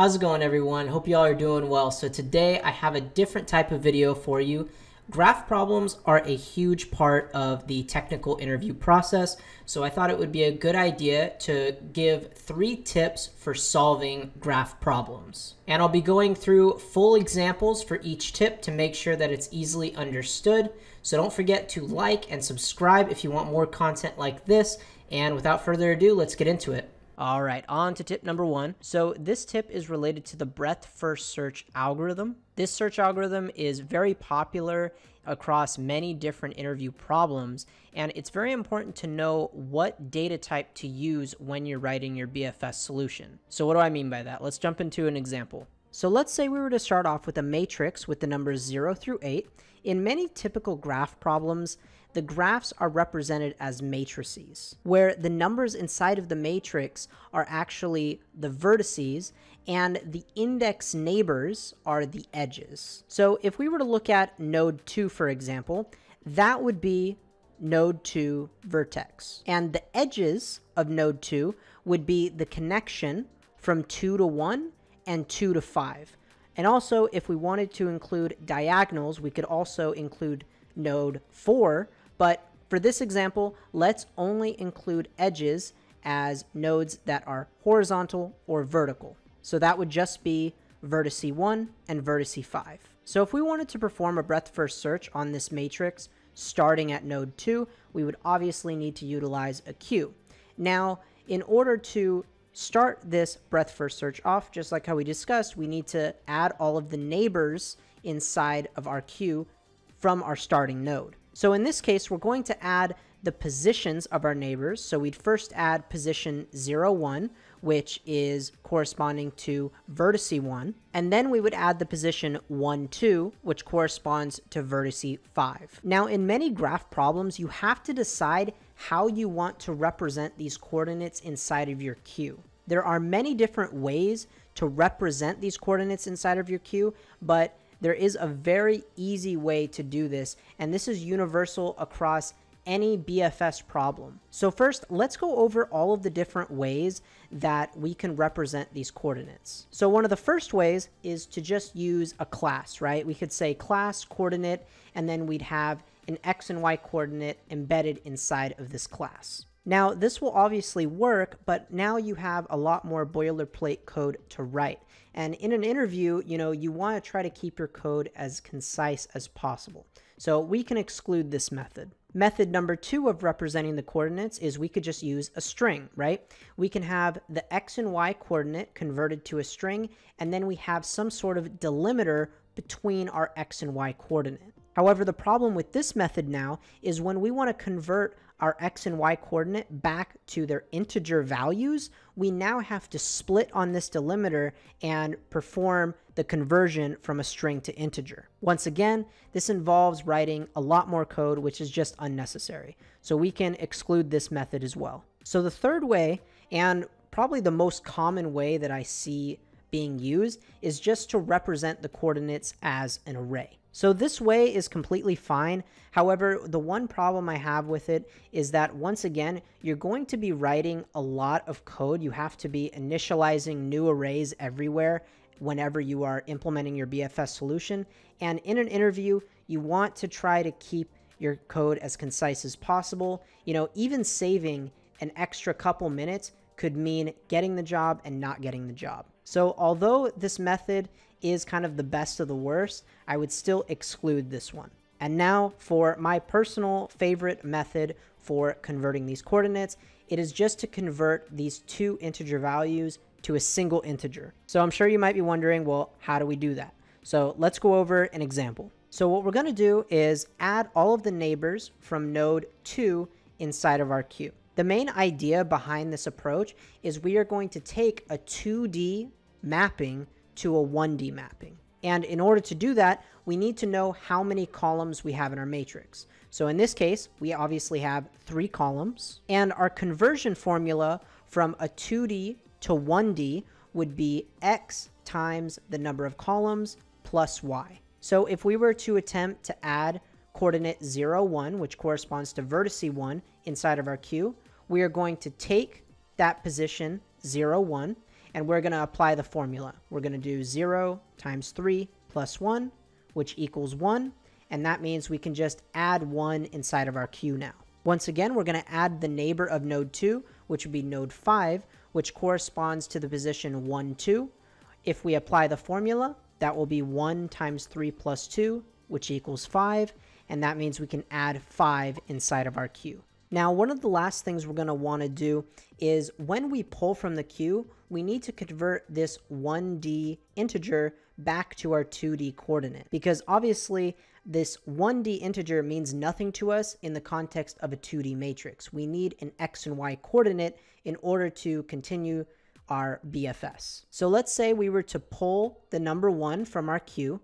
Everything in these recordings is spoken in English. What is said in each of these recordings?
How's it going everyone? Hope y'all are doing well. So today I have a different type of video for you. Graph problems are a huge part of the technical interview process, so I thought it would be a good idea to give three tips for solving graph problems. And I'll be going through full examples for each tip to make sure that it's easily understood. So don't forget to like and subscribe if you want more content like this. And without further ado, let's get into it. All right, on to tip number one. So, this tip is related to the breadth first search algorithm. This search algorithm is very popular across many different interview problems, and it's very important to know what data type to use when you're writing your BFS solution. So, what do I mean by that? Let's jump into an example. So, let's say we were to start off with a matrix with the numbers 0 through 8. In many typical graph problems, the graphs are represented as matrices, where the numbers inside of the matrix are actually the vertices and the index neighbors are the edges. So if we were to look at node 2, for example, that would be node 2 vertex. And the edges of node 2 would be the connection from 2 to 1 and 2 to 5. And also, if we wanted to include diagonals, we could also include node 4, but for this example, let's only include edges as nodes that are horizontal or vertical. So that would just be vertice 1 and vertice 5. So if we wanted to perform a breadth first search on this matrix starting at node 2, we would obviously need to utilize a queue. Now, in order to start this breadth first search off, just like how we discussed, we need to add all of the neighbors inside of our queue from our starting node. So in this case, we're going to add the positions of our neighbors. So we'd first add position 0, 1, which is corresponding to vertice 1. And then we would add the position 1, 2, which corresponds to vertice 5. Now, in many graph problems, you have to decide how you want to represent these coordinates inside of your queue. There are many different ways to represent these coordinates inside of your queue, but there is a very easy way to do this, and this is universal across any BFS problem. So first, let's go over all of the different ways that we can represent these coordinates. So one of the first ways is to just use a class, right? We could say class coordinate, and then we'd have an X and Y coordinate embedded inside of this class. Now, this will obviously work, but now you have a lot more boilerplate code to write. And in an interview, you know, you want to try to keep your code as concise as possible. So we can exclude this method. Method number two of representing the coordinates is we could just use a string, right? We can have the x and y coordinate converted to a string, and then we have some sort of delimiter between our x and y coordinate. However, the problem with this method now is when we want to convert our x and y coordinate back to their integer values, we now have to split on this delimiter and perform the conversion from a string to integer. Once again, this involves writing a lot more code, which is just unnecessary. So we can exclude this method as well. So the third way, and probably the most common way that I see being used, is just to represent the coordinates as an array. So this way is completely fine. However, the one problem I have with it is that once again, you're going to be writing a lot of code. You have to be initializing new arrays everywhere whenever you are implementing your BFS solution. And in an interview, you want to try to keep your code as concise as possible. You know, even saving an extra couple minutes could mean getting the job and not getting the job. So although this method is kind of the best of the worst, I would still exclude this one. And now for my personal favorite method for converting these coordinates, it is just to convert these two integer values to a single integer. So I'm sure you might be wondering, well, how do we do that? So let's go over an example. So what we're going to do is add all of the neighbors from node 2 inside of our queue. The main idea behind this approach is we are going to take a 2D mapping to a 1D mapping. And in order to do that, we need to know how many columns we have in our matrix. So in this case, we obviously have three columns. And our conversion formula from a 2D to 1D would be x times the number of columns plus y. So if we were to attempt to add coordinate 0, 1, which corresponds to vertice 1 inside of our queue, we are going to take that position 0, 1, and we're going to apply the formula. We're going to do 0 times 3 plus 1, which equals 1, and that means we can just add 1 inside of our queue now. Once again, we're going to add the neighbor of node 2, which would be node 5, which corresponds to the position 1, 2. If we apply the formula, that will be 1 times 3 plus 2, which equals 5, and that means we can add 5 inside of our queue. Now, one of the last things we're going to want to do is when we pull from the queue, we need to convert this 1D integer back to our 2D coordinate because obviously this 1D integer means nothing to us in the context of a 2D matrix. We need an X and Y coordinate in order to continue our BFS. So let's say we were to pull the number one from our queue.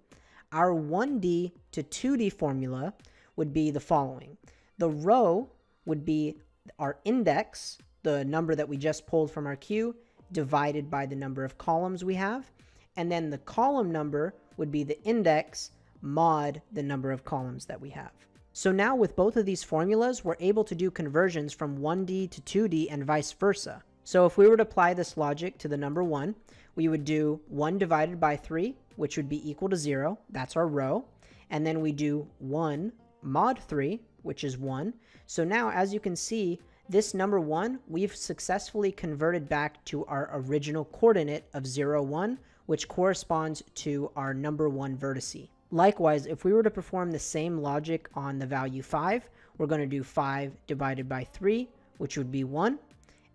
Our 1D to 2D formula would be the following. The row would be our index, the number that we just pulled from our queue, divided by the number of columns we have. And then the column number would be the index mod the number of columns that we have. So now with both of these formulas, we're able to do conversions from 1D to 2D and vice versa. So if we were to apply this logic to the number 1, we would do 1 divided by 3, which would be equal to 0. That's our row. And then we do 1 mod 3, which is 1. So now, as you can see, this number 1, we've successfully converted back to our original coordinate of 0, 1, which corresponds to our number 1 vertice. Likewise, if we were to perform the same logic on the value 5, we're going to do 5 divided by 3, which would be 1,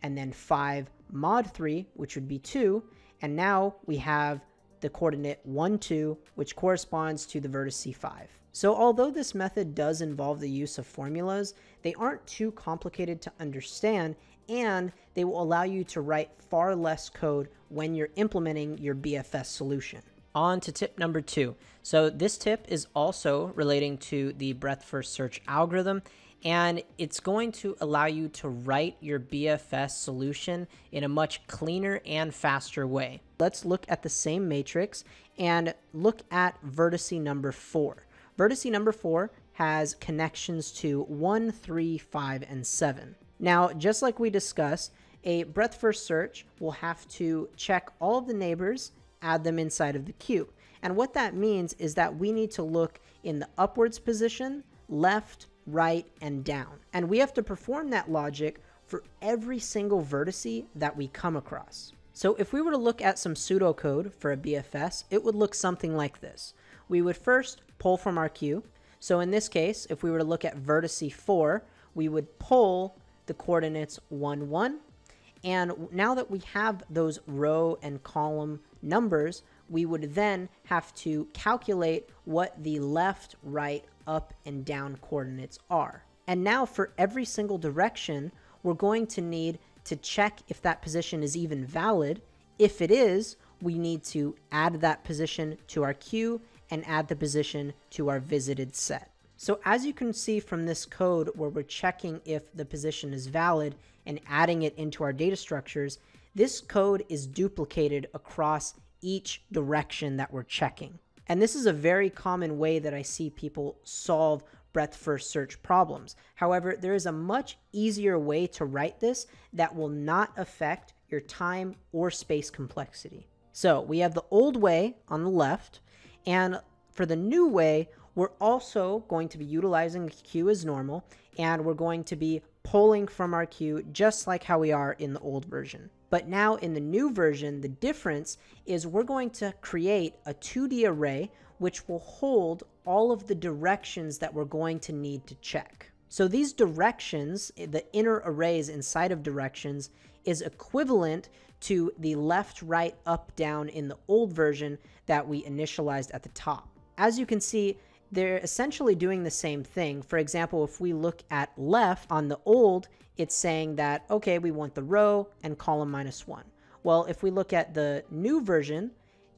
and then 5 mod 3, which would be 2, and now we have the coordinate 1, 2, which corresponds to the vertice 5. So although this method does involve the use of formulas, they aren't too complicated to understand and they will allow you to write far less code when you're implementing your BFS solution. On to tip number two. So this tip is also relating to the breadth first search algorithm and it's going to allow you to write your BFS solution in a much cleaner and faster way. Let's look at the same matrix and look at vertice number four. Vertice number four has connections to 1, 3, 5, and 7. Now, just like we discussed, a breadth first search will have to check all of the neighbors, add them inside of the queue. And what that means is that we need to look in the upwards position, left, right, and down. And we have to perform that logic for every single vertice that we come across. So if we were to look at some pseudocode for a BFS, it would look something like this. We would first pull from our queue. So in this case, if we were to look at vertice 4, we would pull the coordinates 1, 1. And now that we have those row and column numbers, we would then have to calculate what the left, right, up, and down coordinates are. And now for every single direction, we're going to need to check if that position is even valid. If it is, we need to add that position to our queue and add the position to our visited set. So as you can see from this code where we're checking if the position is valid and adding it into our data structures, this code is duplicated across each direction that we're checking. And this is a very common way that I see people solve breadth first search problems. However, there is a much easier way to write this that will not affect your time or space complexity. So we have the old way on the left, and for the new way, we're also going to be utilizing queue as normal, and we're going to be pulling from our queue just like how we are in the old version. But now in the new version, the difference is we're going to create a 2D array which will hold all of the directions that we're going to need to check. So these directions, the inner arrays inside of directions, is equivalent to the left, right, up, down in the old version that we initialized at the top. As you can see, they're essentially doing the same thing. For example, if we look at left on the old, it's saying that, okay, we want the row and column minus one. Well, if we look at the new version,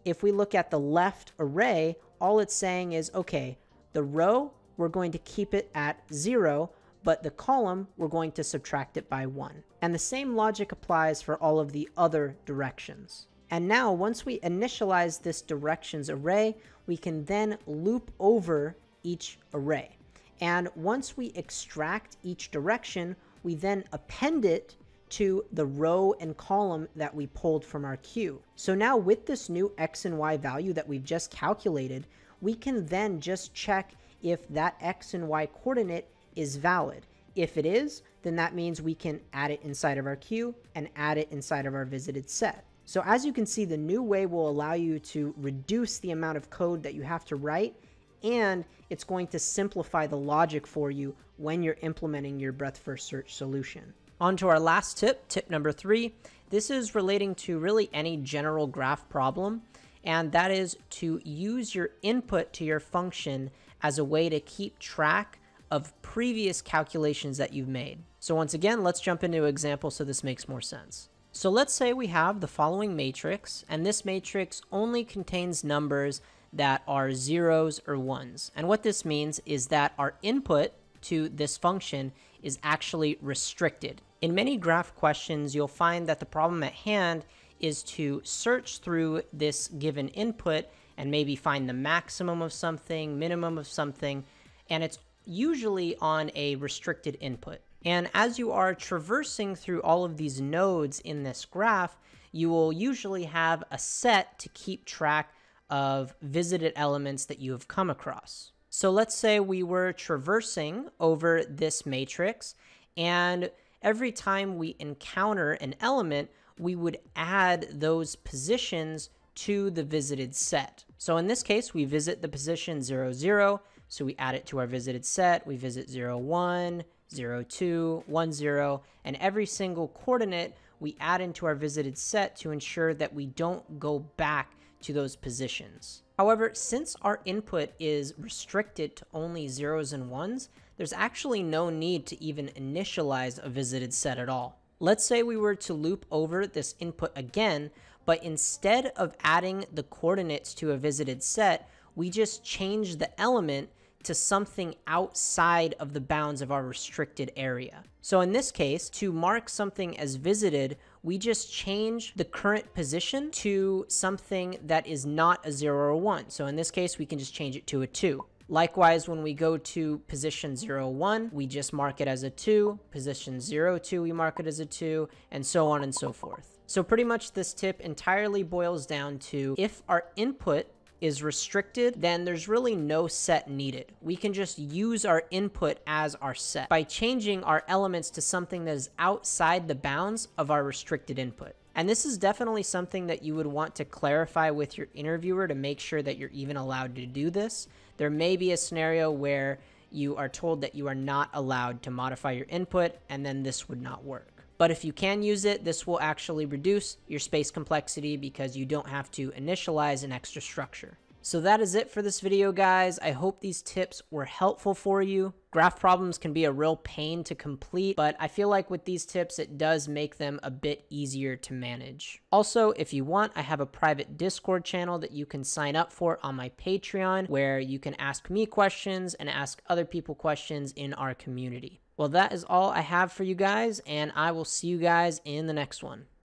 if we look at the left array, all it's saying is, okay, the row, we're going to keep it at zero, but the column, we're going to subtract it by one. And the same logic applies for all of the other directions. And now once we initialize this directions array, we can then loop over each array. And once we extract each direction, we then append it to the row and column that we pulled from our queue. So now with this new X and Y value that we've just calculated, we can then just check if that X and Y coordinate is valid. If it is, then that means we can add it inside of our queue and add it inside of our visited set. So as you can see, the new way will allow you to reduce the amount of code that you have to write and it's going to simplify the logic for you when you're implementing your breadth first search solution. On to our last tip, tip number three. This is relating to really any general graph problem, and that is to use your input to your function as a way to keep track of previous calculations that you've made. So once again, let's jump into an example so this makes more sense. So let's say we have the following matrix, and this matrix only contains numbers that are zeros or ones. And what this means is that our input to this function is actually restricted. In many graph questions, you'll find that the problem at hand is to search through this given input and maybe find the maximum of something, minimum of something, and it's usually on a restricted input. And as you are traversing through all of these nodes in this graph, you will usually have a set to keep track of visited elements that you have come across. So let's say we were traversing over this matrix, and every time we encounter an element, we would add those positions to the visited set. So in this case, we visit the position 0, 0, so we add it to our visited set. We visit 0, 1, 0, 2, 1, 0, and every single coordinate we add into our visited set to ensure that we don't go back to those positions. However, since our input is restricted to only zeros and ones, there's actually no need to even initialize a visited set at all. Let's say we were to loop over this input again, but instead of adding the coordinates to a visited set, we just change the element to something outside of the bounds of our restricted area. So in this case, to mark something as visited, we just change the current position to something that is not a 0 or 1. So in this case, we can just change it to a 2. Likewise, when we go to position 0, 1, we just mark it as a 2. Position 0, 2, we mark it as a 2, and so on and so forth. So pretty much this tip entirely boils down to if our input is restricted, then there's really no set needed. We can just use our input as our set by changing our elements to something that is outside the bounds of our restricted input. And this is definitely something that you would want to clarify with your interviewer to make sure that you're even allowed to do this. There may be a scenario where you are told that you are not allowed to modify your input, and then this would not work. But if you can use it, this will actually reduce your space complexity because you don't have to initialize an extra structure. So that is it for this video, guys. I hope these tips were helpful for you. Graph problems can be a real pain to complete, but I feel like with these tips, it does make them a bit easier to manage. Also, if you want, I have a private Discord channel that you can sign up for on my Patreon, where you can ask me questions and ask other people questions in our community. Well, that is all I have for you guys, and I will see you guys in the next one.